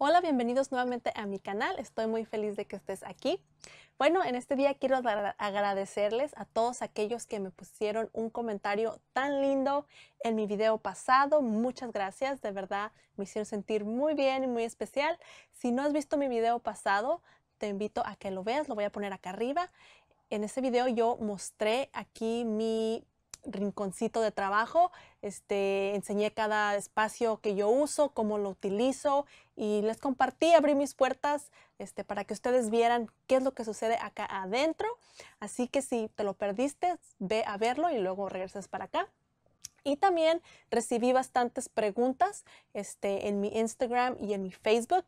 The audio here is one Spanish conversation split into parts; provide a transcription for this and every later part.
Hola, bienvenidos nuevamente a mi canal. Estoy muy feliz de que estés aquí. Bueno, en este día quiero agradecerles a todos aquellos que me pusieron un comentario tan lindo en mi video pasado. Muchas gracias, de verdad me hicieron sentir muy bien y muy especial. Si no has visto mi video pasado, te invito a que lo veas, lo voy a poner acá arriba. En ese video yo mostré aquí mi rinconcito de trabajo. Este, enseñé cada espacio que yo uso, cómo lo utilizo y les compartí, abrí mis puertas este, para que ustedes vieran qué es lo que sucede acá adentro. Así que si te lo perdiste, ve a verlo y luego regresas para acá. Y también recibí bastantes preguntas este, en mi Instagram y en mi Facebook.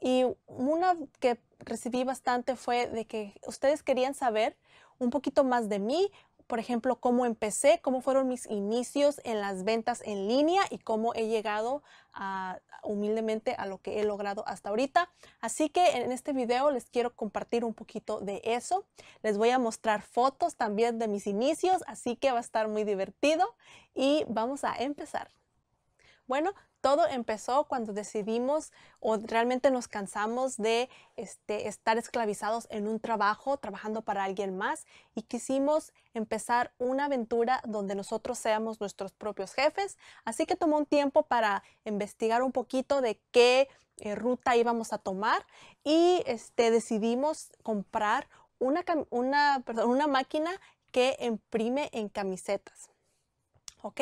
Y una que recibí bastante fue de que ustedes querían saber un poquito más de mí, por ejemplo, cómo empecé, cómo fueron mis inicios en las ventas en línea y cómo he llegado humildemente a lo que he logrado hasta ahorita. Así que en este video les quiero compartir un poquito de eso. Les voy a mostrar fotos también de mis inicios, así que va a estar muy divertido y vamos a empezar. Bueno, todo empezó cuando decidimos o realmente nos cansamos de este, estar esclavizados en un trabajo, trabajando para alguien más y quisimos empezar una aventura donde nosotros seamos nuestros propios jefes. Así que tomó un tiempo para investigar un poquito de qué eh, ruta íbamos a tomar y este, decidimos comprar una, una, una máquina que imprime en camisetas. ¿ok?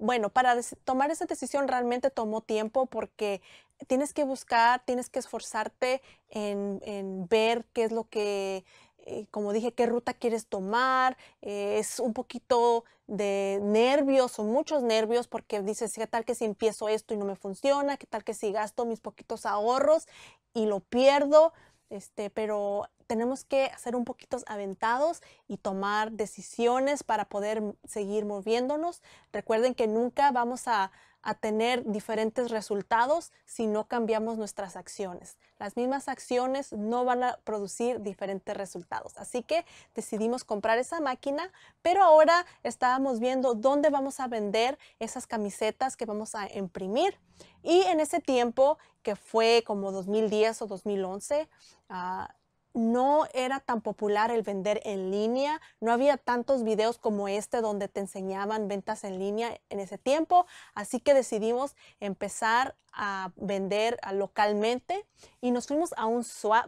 Bueno, para tomar esa decisión realmente tomó tiempo porque tienes que buscar, tienes que esforzarte en, ver qué es lo que, eh, como dije, qué ruta quieres tomar. Eh, es un poquito de nervios o muchos nervios porque dices, ¿qué tal que si empiezo esto y no me funciona? ¿Qué tal que si gasto mis poquitos ahorros y lo pierdo? Este, pero tenemos que ser un poquito aventados y tomar decisiones para poder seguir moviéndonos. Recuerden que nunca vamos a, a tener diferentes resultados si no cambiamos nuestras acciones. Las mismas acciones no van a producir diferentes resultados. Así que decidimos comprar esa máquina, pero ahora estábamos viendo dónde vamos a vender esas camisetas que vamos a imprimir. Y en ese tiempo, que fue como 2010 o 2011, no era tan popular el vender en línea, no había tantos videos como este donde te enseñaban ventas en línea en ese tiempo, así que decidimos empezar a vender localmente y nos fuimos a un swap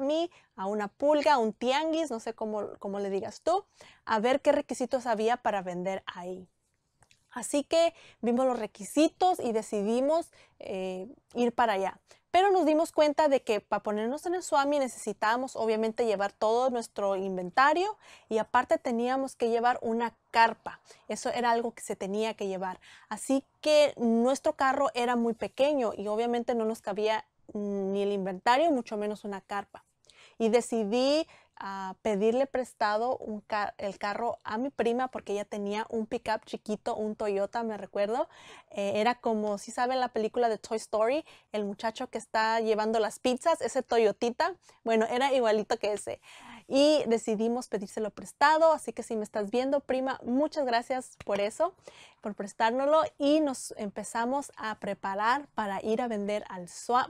a una pulga, a un tianguis, no sé cómo, cómo le digas tú, a ver qué requisitos había para vender ahí. Así que vimos los requisitos y decidimos eh, ir para allá. Pero nos dimos cuenta de que para ponernos en el Swami necesitábamos obviamente llevar todo nuestro inventario y aparte teníamos que llevar una carpa. Eso era algo que se tenía que llevar. Así que nuestro carro era muy pequeño y obviamente no nos cabía ni el inventario, mucho menos una carpa. Y decidí a pedirle prestado el carro a mi prima porque ella tenía un pickup chiquito, un Toyota, me recuerdo. Eh, era como, si saben la película de Toy Story, el muchacho que está llevando las pizzas, ese Toyotita. Bueno, era igualito que ese. Y decidimos pedírselo prestado, así que si me estás viendo, prima, muchas gracias por eso, por prestárnoslo. Y nos empezamos a preparar para ir a vender al Swap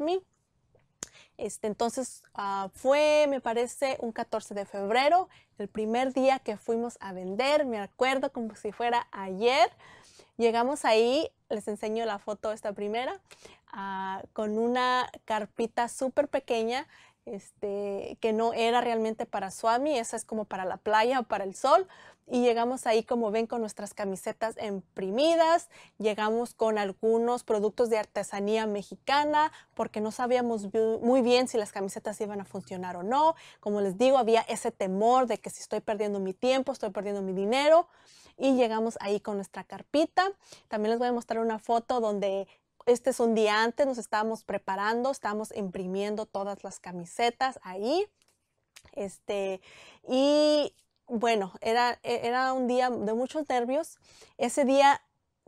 este, entonces ah, fue, me parece, un 14 de febrero, el primer día que fuimos a vender, me acuerdo como si fuera ayer. Llegamos ahí, les enseño la foto esta primera, ah, con una carpita súper pequeña este, que no era realmente para Swami, esa es como para la playa o para el sol. Y llegamos ahí, como ven, con nuestras camisetas imprimidas, llegamos con algunos productos de artesanía mexicana, porque no sabíamos muy bien si las camisetas iban a funcionar o no. Como les digo, había ese temor de que si estoy perdiendo mi tiempo, estoy perdiendo mi dinero. Y llegamos ahí con nuestra carpita. También les voy a mostrar una foto donde este es un día antes, nos estábamos preparando, estábamos imprimiendo todas las camisetas ahí. Este, y bueno, era, e, era un día de muchos nervios. Ese día,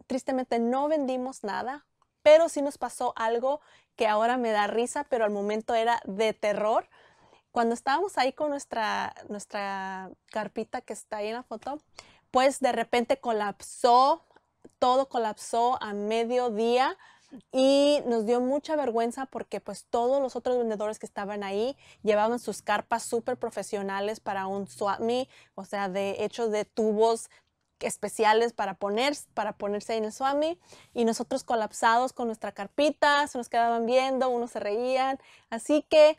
tristemente, no vendimos nada, pero sí nos pasó algo que ahora me da risa, pero al momento era de terror. Cuando estábamos ahí con nuestra, nuestra carpita que está ahí en la foto, pues de repente colapsó, todo colapsó a mediodía y nos dio mucha vergüenza porque pues todos los otros vendedores que estaban ahí llevaban sus carpas súper profesionales para un swap o sea, de hechos de tubos especiales para, poner, para ponerse en el swami y nosotros colapsados con nuestra carpita, se nos quedaban viendo, unos se reían. Así que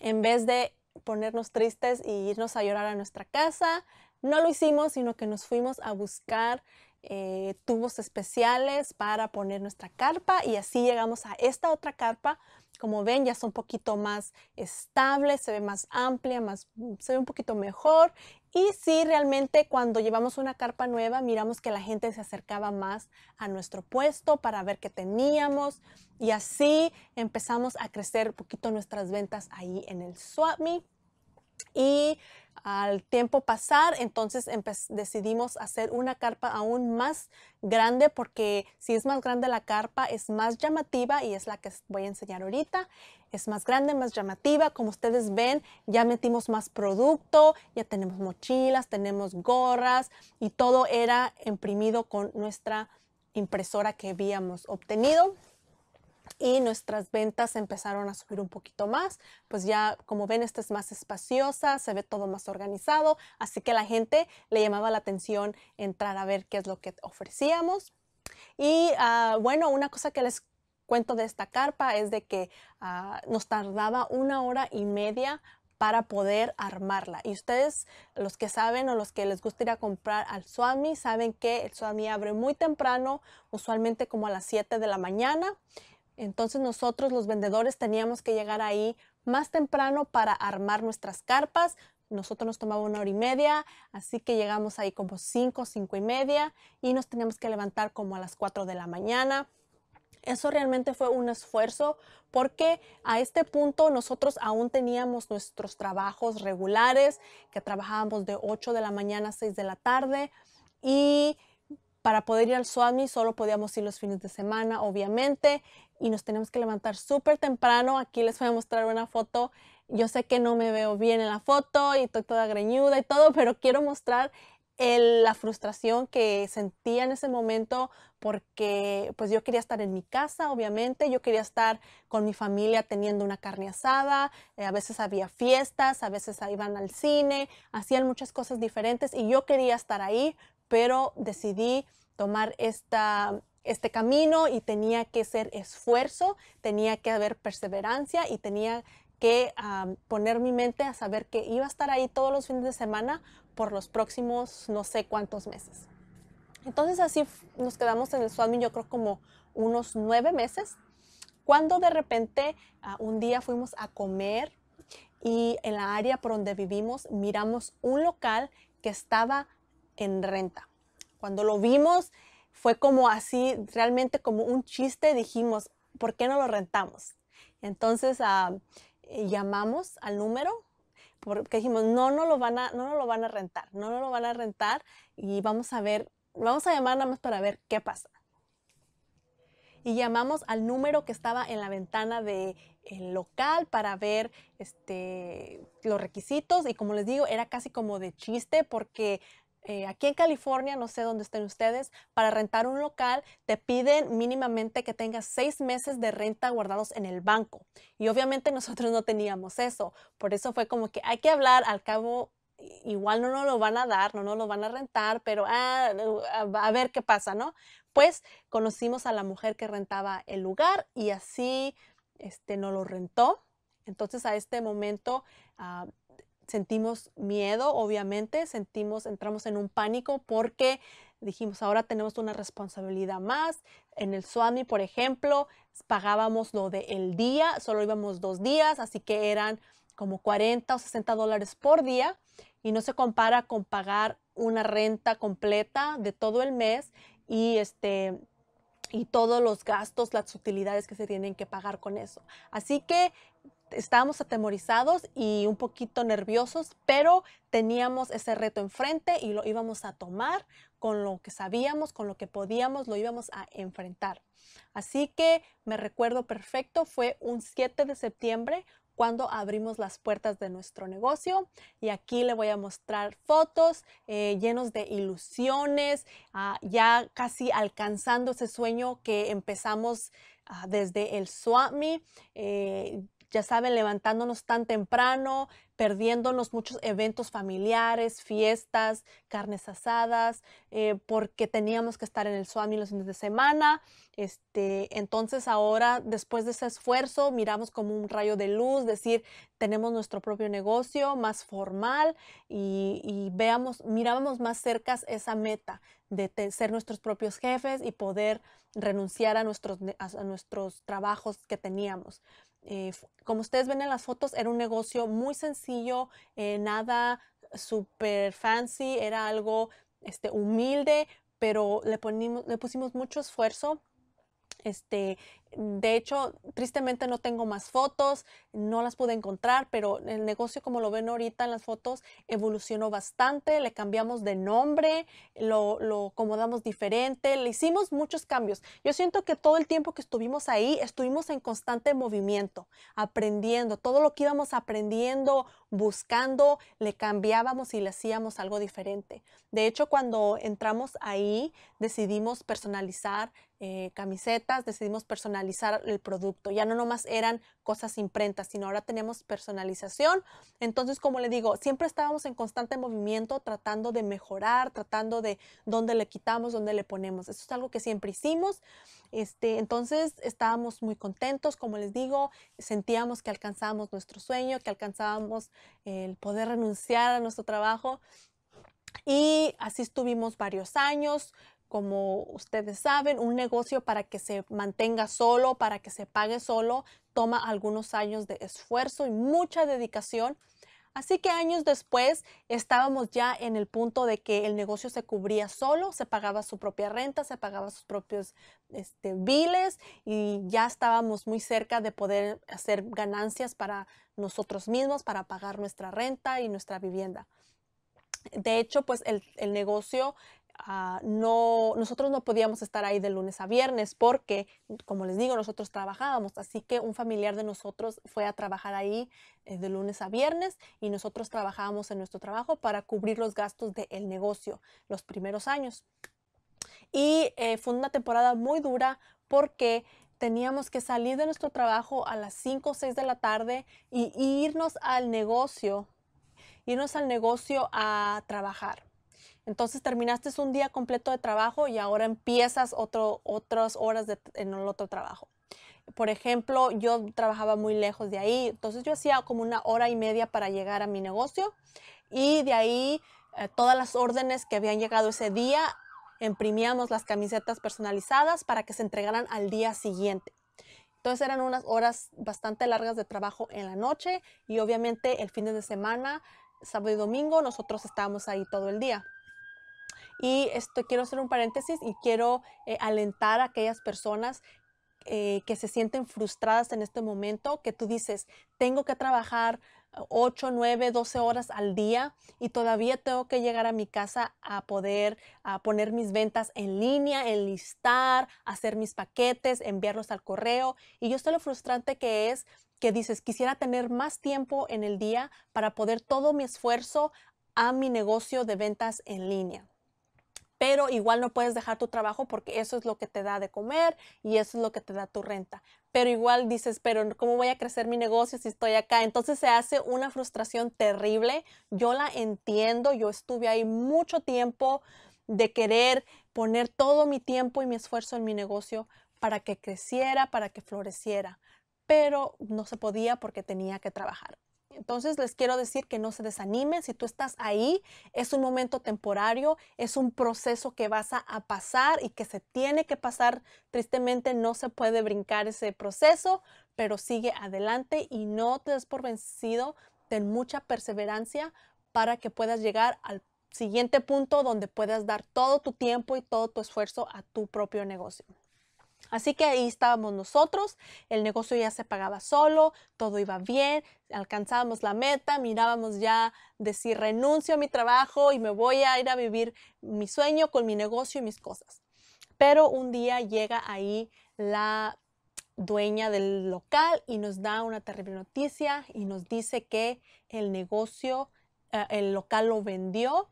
en vez de ponernos tristes y irnos a llorar a nuestra casa, no lo hicimos, sino que nos fuimos a buscar eh, tubos especiales para poner nuestra carpa y así llegamos a esta otra carpa. Como ven, ya es un poquito más estable, se ve más amplia, más, se ve un poquito mejor. Y sí, realmente cuando llevamos una carpa nueva, miramos que la gente se acercaba más a nuestro puesto para ver qué teníamos. Y así empezamos a crecer un poquito nuestras ventas ahí en el SwapMe. Y al tiempo pasar, entonces decidimos hacer una carpa aún más grande porque si es más grande la carpa es más llamativa y es la que voy a enseñar ahorita. Es más grande, más llamativa. Como ustedes ven, ya metimos más producto, ya tenemos mochilas, tenemos gorras y todo era imprimido con nuestra impresora que habíamos obtenido y nuestras ventas empezaron a subir un poquito más. Pues ya, como ven, esta es más espaciosa, se ve todo más organizado, así que la gente le llamaba la atención entrar a ver qué es lo que ofrecíamos. Y ah, bueno, una cosa que les cuento de esta carpa es de que ah, nos tardaba una hora y media para poder armarla. Y ustedes, los que saben o los que les gusta ir a comprar al Swami, saben que el Swami abre muy temprano, usualmente como a las 7 de la mañana. Entonces nosotros los vendedores teníamos que llegar ahí más temprano para armar nuestras carpas. Nosotros nos tomaba una hora y media, así que llegamos ahí como 5, 5 y media y nos teníamos que levantar como a las 4 de la mañana. Eso realmente fue un esfuerzo porque a este punto nosotros aún teníamos nuestros trabajos regulares, que trabajábamos de 8 de la mañana a 6 de la tarde y para poder ir al Swami solo podíamos ir los fines de semana, obviamente, y nos tenemos que levantar súper temprano. Aquí les voy a mostrar una foto. Yo sé que no me veo bien en la foto y estoy toda greñuda y todo, pero quiero mostrar la frustración que sentía en ese momento porque pues yo quería estar en mi casa, obviamente, yo quería estar con mi familia teniendo una carne asada, eh, a veces había fiestas, a veces iban al cine, hacían muchas cosas diferentes y yo quería estar ahí, pero decidí tomar este camino y tenía que ser esfuerzo, tenía que haber perseverancia y tenía que poner mi mente a saber que iba a estar ahí todos los fines de semana por los próximos no sé cuántos meses. Entonces así nos quedamos en el Swami yo creo como unos nueve meses, cuando de repente ah, un día fuimos a comer y en la área por donde vivimos miramos un local que estaba en renta. Cuando lo vimos fue como así, realmente como un chiste, dijimos, ¿por qué no lo rentamos? Entonces eh, llamamos al número porque dijimos, no, no lo van a, no, no lo van a rentar, no, no lo van a rentar y vamos a ver, vamos a llamar nada más para ver qué pasa. Y llamamos al número que estaba en la ventana del local para ver este, los requisitos y como les digo, era casi como de chiste porque eh, aquí en California, no sé dónde estén ustedes, para rentar un local te piden mínimamente que tengas seis meses de renta guardados en el banco. Y obviamente nosotros no teníamos eso. Por eso fue como que hay que hablar, al cabo igual no nos lo van a dar, no nos lo van a rentar, pero ah, a ver qué pasa, ¿no? Pues conocimos a la mujer que rentaba el lugar y así este, nos lo rentó. Entonces a este momento ah, sentimos miedo, obviamente, sentimos, entramos en un pánico porque dijimos, ahora tenemos una responsabilidad más. En el Swami, por ejemplo, pagábamos lo del el día, solo íbamos dos días, así que eran como 40 o 60 dólares por día y no se compara con pagar una renta completa de todo el mes y este y todos los gastos, las utilidades que se tienen que pagar con eso. Así que estábamos atemorizados y un poquito nerviosos, pero teníamos ese reto enfrente y lo íbamos a tomar con lo que sabíamos, con lo que podíamos, lo íbamos a enfrentar. Así que me recuerdo perfecto, fue un 7 de septiembre cuando abrimos las puertas de nuestro negocio. Y aquí le voy a mostrar fotos eh, llenos de ilusiones, ah, ya casi alcanzando ese sueño que empezamos ah, desde el Swami. Eh, ya saben, levantándonos tan temprano, perdiéndonos muchos eventos familiares, fiestas, carnes asadas, eh, porque teníamos que estar en el Swami los fines de semana. Este, entonces ahora, después de ese esfuerzo, miramos como un rayo de luz, decir, tenemos nuestro propio negocio más formal y, veamos, mirábamos más cerca esa meta de ser nuestros propios jefes y poder renunciar a nuestros, a nuestros trabajos que teníamos. Eh, como ustedes ven en las fotos, era un negocio muy sencillo, eh, nada super fancy, era algo este, humilde, pero le, le pusimos mucho esfuerzo este, de hecho, tristemente no tengo más fotos, no las pude encontrar, pero el negocio, como lo ven ahorita en las fotos, evolucionó bastante. Le cambiamos de nombre, lo, lo acomodamos diferente, le hicimos muchos cambios. Yo siento que todo el tiempo que estuvimos ahí, estuvimos en constante movimiento, aprendiendo. Todo lo que íbamos aprendiendo, buscando, le cambiábamos y le hacíamos algo diferente. De hecho, cuando entramos ahí, decidimos personalizar eh, camisetas, decidimos personalizar el producto. Ya no nomás eran cosas imprentas, sino ahora tenemos personalización. Entonces, como le digo, siempre estábamos en constante movimiento tratando de mejorar, tratando de dónde le quitamos, dónde le ponemos. Eso es algo que siempre hicimos. Este, entonces, estábamos muy contentos, como les digo, sentíamos que alcanzábamos nuestro sueño, que alcanzábamos el poder renunciar a nuestro trabajo. Y así estuvimos varios años como ustedes saben, un negocio para que se mantenga solo, para que se pague solo, toma algunos años de esfuerzo y mucha dedicación. Así que años después estábamos ya en el punto de que el negocio se cubría solo, se pagaba su propia renta, se pagaba sus propios este, biles y ya estábamos muy cerca de poder hacer ganancias para nosotros mismos, para pagar nuestra renta y nuestra vivienda. De hecho, pues el, el negocio Ah, no, nosotros no podíamos estar ahí de lunes a viernes porque, como les digo, nosotros trabajábamos. Así que un familiar de nosotros fue a trabajar ahí eh, de lunes a viernes y nosotros trabajábamos en nuestro trabajo para cubrir los gastos del negocio los primeros años. Y eh, fue una temporada muy dura porque teníamos que salir de nuestro trabajo a las 5 o 6 de la tarde y irnos al negocio, irnos al negocio a trabajar. Entonces terminaste un día completo de trabajo y ahora empiezas otro, otras horas en el otro trabajo. Por ejemplo, yo trabajaba muy lejos de ahí, entonces yo hacía como una hora y media para llegar a mi negocio y de ahí eh, todas las órdenes que habían llegado ese día, imprimíamos las camisetas personalizadas para que se entregaran al día siguiente. Entonces eran unas horas bastante largas de trabajo en la noche y obviamente el fin de semana, sábado y domingo, nosotros estábamos ahí todo el día. Y esto quiero hacer un paréntesis y quiero eh, alentar a aquellas personas eh, que se sienten frustradas en este momento, que tú dices, tengo que trabajar 8, 9, 12 horas al día y todavía tengo que llegar a mi casa a poder poner mis ventas en línea, enlistar, hacer mis paquetes, enviarlos al correo. Y yo sé lo frustrante que es que dices, quisiera tener más tiempo en el día para poder todo mi esfuerzo a mi negocio de ventas en línea pero igual no puedes dejar tu trabajo porque eso es lo que te da de comer y eso es lo que te da tu renta. Pero igual dices, pero ¿cómo voy a crecer mi negocio si estoy acá? Entonces se hace una frustración terrible. Yo la entiendo, yo estuve ahí mucho tiempo de querer poner todo mi tiempo y mi esfuerzo en mi negocio para que creciera, para que floreciera, pero no se podía porque tenía que trabajar. Entonces les quiero decir que no se desanimen. Si tú estás ahí, es un momento temporario, es un proceso que vas a, pasar y que se tiene que pasar. Tristemente no se puede brincar ese proceso, pero sigue adelante y no te des por vencido. Ten mucha perseverancia para que puedas llegar al siguiente punto donde puedas dar todo tu tiempo y todo tu esfuerzo a tu propio negocio. Así que ahí estábamos nosotros, el negocio ya se pagaba solo, todo iba bien, alcanzábamos la meta, mirábamos ya de si renuncio a mi trabajo y me voy a ir a vivir mi sueño con mi negocio y mis cosas. Pero un día llega ahí la dueña del local y nos da una terrible noticia y nos dice que el negocio, eh, el local lo vendió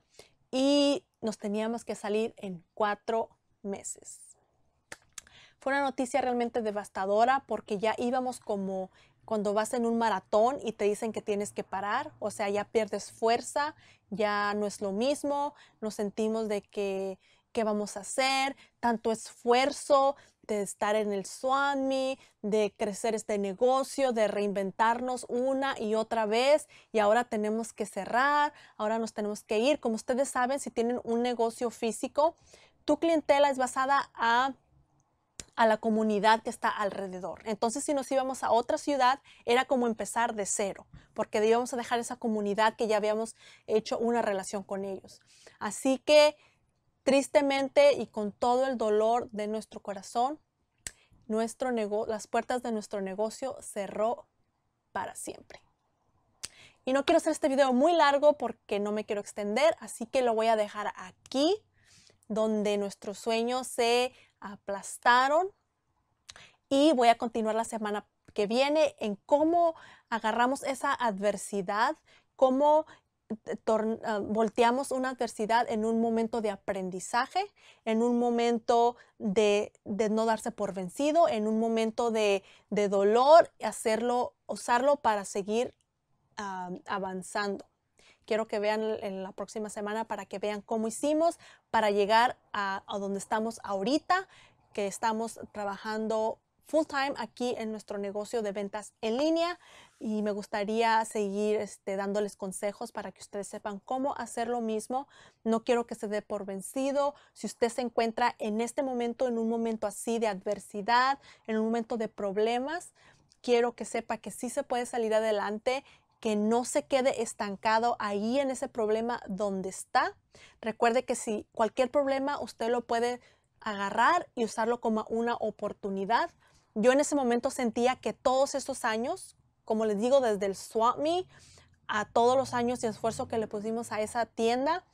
y nos teníamos que salir en cuatro meses. Fue una noticia realmente devastadora porque ya íbamos como cuando vas en un maratón y te dicen que tienes que parar, o sea, ya pierdes fuerza, ya no es lo mismo, nos sentimos de que qué vamos a hacer, tanto esfuerzo de estar en el SWAMI, de crecer este negocio, de reinventarnos una y otra vez y ahora tenemos que cerrar, ahora nos tenemos que ir. Como ustedes saben, si tienen un negocio físico, tu clientela es basada a a la comunidad que está alrededor. Entonces, si nos íbamos a otra ciudad, era como empezar de cero, porque íbamos a dejar esa comunidad que ya habíamos hecho una relación con ellos. Así que, tristemente y con todo el dolor de nuestro corazón, nuestro las puertas de nuestro negocio cerró para siempre. Y no quiero hacer este video muy largo porque no me quiero extender, así que lo voy a dejar aquí, donde nuestros sueños se aplastaron. Y voy a continuar la semana que viene en cómo agarramos esa adversidad, cómo eh, ah, volteamos una adversidad en un momento de aprendizaje, en un momento de, no darse por vencido, en un momento de, dolor, hacerlo, usarlo para seguir ah, avanzando. Quiero que vean en la próxima semana para que vean cómo hicimos para llegar a, donde estamos ahorita, que estamos trabajando full time aquí en nuestro negocio de ventas en línea y me gustaría seguir este, dándoles consejos para que ustedes sepan cómo hacer lo mismo. No quiero que se dé por vencido. Si usted se encuentra en este momento, en un momento así de adversidad, en un momento de problemas, quiero que sepa que sí se puede salir adelante que no se quede estancado ahí en ese problema donde está. Recuerde que si cualquier problema usted lo puede agarrar y usarlo como una oportunidad. Yo en ese momento sentía que todos estos años, como les digo, desde el Swap Me a todos los años y esfuerzo que le pusimos a esa tienda,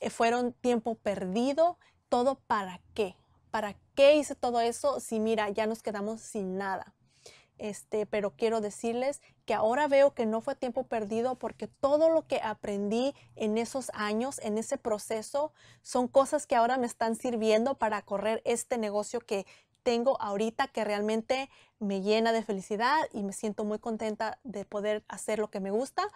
eh, fueron tiempo perdido. ¿Todo para qué? ¿Para qué hice todo eso si mira, ya nos quedamos sin nada? Este, pero quiero decirles que ahora veo que no fue tiempo perdido porque todo lo que aprendí en esos años, en ese proceso, son cosas que ahora me están sirviendo para correr este negocio que tengo ahorita que realmente me llena de felicidad y me siento muy contenta de poder hacer lo que me gusta.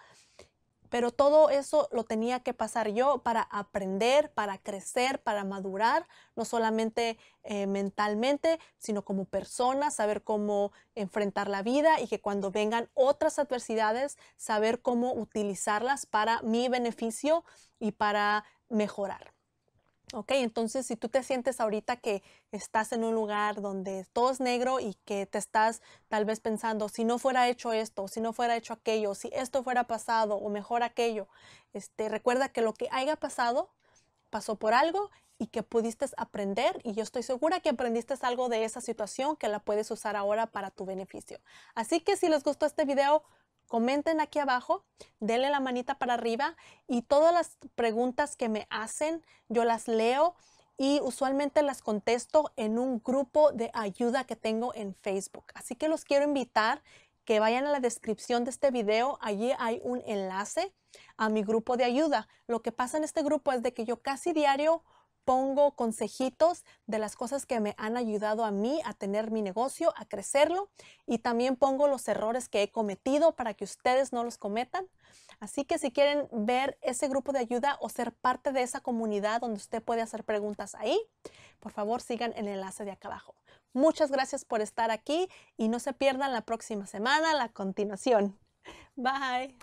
Pero todo eso lo tenía que pasar yo para aprender, para crecer, para madurar, no solamente eh, mentalmente, sino como persona, saber cómo enfrentar la vida y que cuando vengan otras adversidades, saber cómo utilizarlas para mi beneficio y para mejorar. Ok, entonces si tú te sientes ahorita que estás en un lugar donde todo es negro y que te estás tal vez pensando, si no fuera hecho esto, si no fuera hecho aquello, si esto fuera pasado o mejor aquello, este, recuerda que lo que haya pasado pasó por algo y que pudiste aprender y yo estoy segura que aprendiste algo de esa situación que la puedes usar ahora para tu beneficio. Así que si les gustó este video, comenten aquí abajo, denle la manita para arriba y todas las preguntas que me hacen, yo las leo y usualmente las contesto en un grupo de ayuda que tengo en Facebook. Así que los quiero invitar que vayan a la descripción de este video. Allí hay un enlace a mi grupo de ayuda. Lo que pasa en este grupo es de que yo casi diario pongo consejitos de las cosas que me han ayudado a mí a tener mi negocio, a crecerlo y también pongo los errores que he cometido para que ustedes no los cometan. Así que si quieren ver ese grupo de ayuda o ser parte de esa comunidad donde usted puede hacer preguntas ahí, por favor sigan el enlace de acá abajo. Muchas gracias por estar aquí y no se pierdan la próxima semana la continuación. Bye.